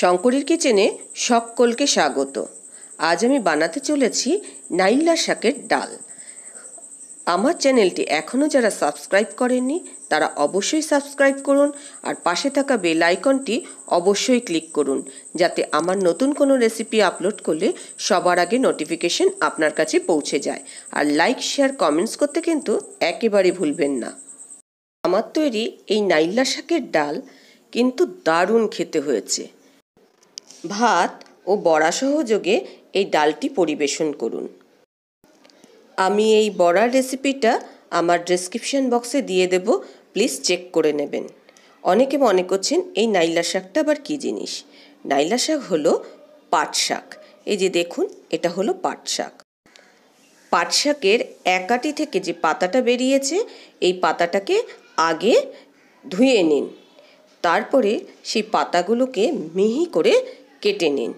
শঙ্করীর কিচেনে সকলকে স্বাগত। আজ আমি বানাতে চলেছি নাইলা শাকের ডাল। আমার চ্যানেলটি এখনও যারা সাবস্ক্রাইব করেননি, তারা অবশ্যই সাবস্ক্রাইব করুন আর পাশে থাকা বেল আইকনটি অবশ্যই ক্লিক করুন, যাতে আমার নতুন কোনো রেসিপি আপলোড করলে সবার আগে নোটিফিকেশন আপনার কাছে পৌঁছে যায়। আর লাইক, শেয়ার, কমেন্টস করতে কিন্তু একেবারে ভুলবেন না। আমার তৈরি এই নাইলা শাকের ডাল কিন্তু দারুণ খেতে হয়েছে। ভাত ও বড়া সহযোগে এই ডালটি পরিবেশন করুন। আমি এই বড়ার রেসিপিটা আমার ডেসক্রিপশন বক্সে দিয়ে দেব। প্লিজ চেক করে নেবেন। অনেকে মনে করছেন এই নাইলা শাকটা আবার কী জিনিস? নাইলা শাক হলো পাট শাক। এই যে দেখুন, এটা হলো পাট শাক। পাট শাকের একাটি থেকে যে পাতাটা বেরিয়েছে, এই পাতাটাকে আগে ধুয়ে নিন। তারপরে সেই পাতাগুলোকে মিহি করে কেটে নিন।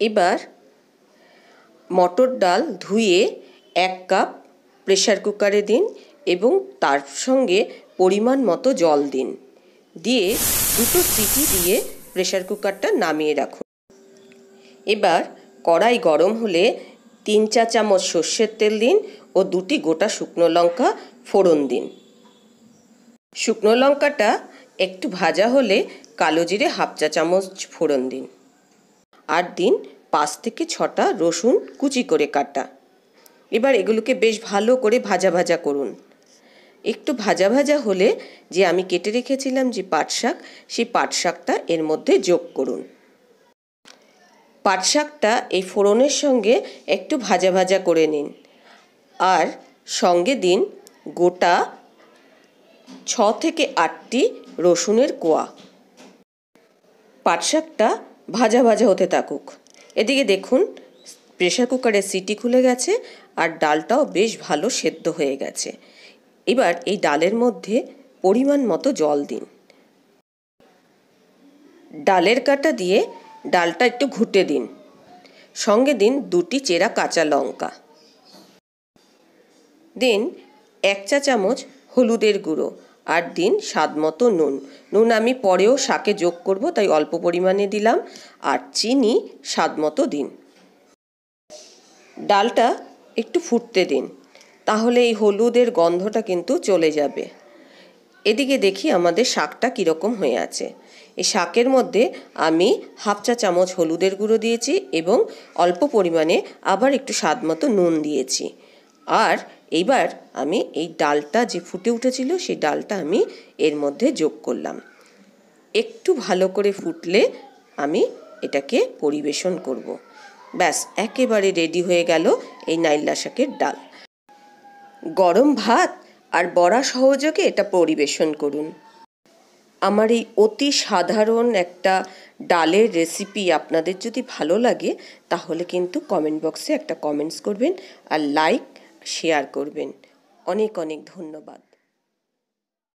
এবার মটর ডাল ধুয়ে এক কাপ প্রেশার কুকারে দিন এবং তার সঙ্গে পরিমাণ মতো জল দিন। দিয়ে দুটো সিটি দিয়ে প্রেশার কুকারটা নামিয়ে রাখুন। এবার কড়াই গরম হলে তিন চা চামচ সর্ষের তেল দিন ও দুটি গোটা শুকনো লঙ্কা ফোড়ন দিন। শুকনো লঙ্কাটা একটু ভাজা হলে কালো জিরে হাফ চা চামচ ফোড়ন দিন। আর দিন পাঁচ থেকে ছটা রসুন কুচি করে কাটা। এবার এগুলোকে বেশ ভালো করে ভাজা ভাজা করুন। একটু ভাজা ভাজা হলে যে আমি কেটে রেখেছিলাম যে পাট শাক, সেই পাট শাকটা এর মধ্যে যোগ করুন। পাট শাকটা এই ফোড়নের সঙ্গে একটু ভাজা ভাজা করে নিন। আর সঙ্গে দিন গোটা ছ থেকে আটটি রসুনের কোয়া। পাট শাকটা ভাজা ভাজা হতে থাকুক। এদিকে দেখুন প্রেশার কুকারের সিটি খুলে গেছে আর ডালটাও বেশ ভালো সেদ্ধ হয়ে গেছে। এবার এই ডালের মধ্যে পরিমাণ মতো জল দিন। ডালের কাটা দিয়ে ডালটা একটু ঘুটে দিন। সঙ্গে দিন দুটি চেরা কাঁচা লঙ্কা। দিন এক চা চামচ হলুদের গুঁড়ো। আর দিন স্বাদ মতো নুন। নুন আমি পরেও শাকে যোগ করব, তাই অল্প পরিমাণে দিলাম। আর চিনি স্বাদ মতো দিন। ডালটা একটু ফুটতে দিন, তাহলে এই হলুদের গন্ধটা কিন্তু চলে যাবে। এদিকে দেখি আমাদের শাকটা কীরকম হয়ে আছে। এই শাকের মধ্যে আমি হাফ চা চামচ হলুদের গুঁড়ো দিয়েছি এবং অল্প পরিমাণে আবার একটু স্বাদ মতো নুন দিয়েছি। আর এইবার আমি এই ডালটা যে ফুটে উঠেছিল, সেই ডালটা আমি এর মধ্যে যোগ করলাম। একটু ভালো করে ফুটলে আমি এটাকে পরিবেশন করব। ব্যাস, একেবারে রেডি হয়ে গেল এই নাইল্লা শাকের ডাল। গরম ভাত আর বড়া সহযোগে এটা পরিবেশন করুন। আমার এই অতি সাধারণ একটা ডালের রেসিপি আপনাদের যদি ভালো লাগে, তাহলে কিন্তু কমেন্ট বক্সে একটা কমেন্টস করবেন আর লাইক শেয়ার করবেন। অনেক অনেক ধন্যবাদ।